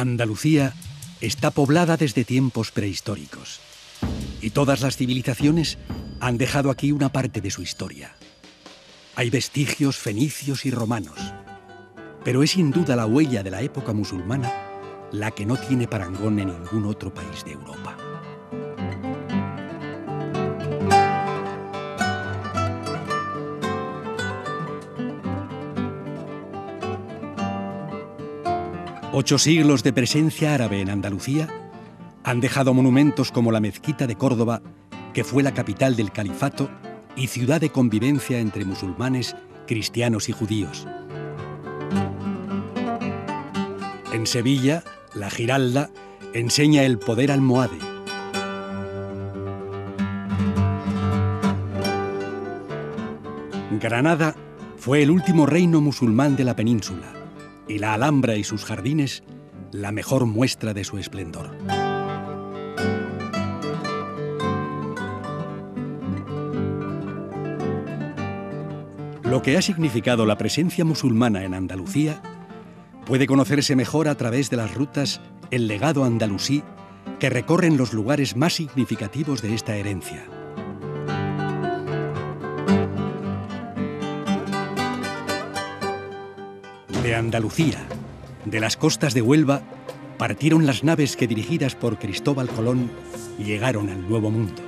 Andalucía está poblada desde tiempos prehistóricos y todas las civilizaciones han dejado aquí una parte de su historia. Hay vestigios fenicios y romanos, pero es sin duda la huella de la época musulmana la que no tiene parangón en ningún otro país de Europa. Ocho siglos de presencia árabe en Andalucía han dejado monumentos como la mezquita de Córdoba, que fue la capital del califato y ciudad de convivencia entre musulmanes, cristianos y judíos. En Sevilla, la Giralda enseña el poder almohade. Granada fue el último reino musulmán de la península y la Alhambra y sus jardines la mejor muestra de su esplendor. Lo que ha significado la presencia musulmana en Andalucía puede conocerse mejor a través de las rutas El legado andalusí que recorren los lugares más significativos de esta herencia. De Andalucía, de las costas de Huelva, partieron las naves que dirigidas por Cristóbal Colón llegaron al Nuevo Mundo.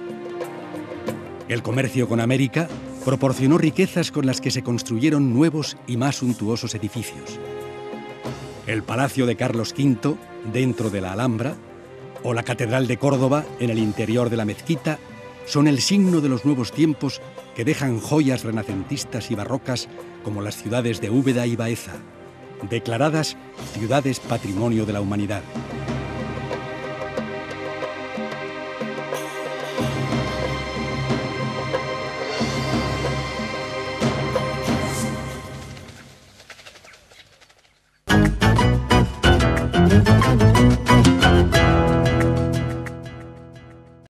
El comercio con América proporcionó riquezas con las que se construyeron nuevos y más suntuosos edificios. El Palacio de Carlos V, dentro de la Alhambra, o la Catedral de Córdoba, en el interior de la mezquita, son el signo de los nuevos tiempos que dejan joyas renacentistas y barrocas como las ciudades de Úbeda y Baeza, declaradas ciudades patrimonio de la humanidad.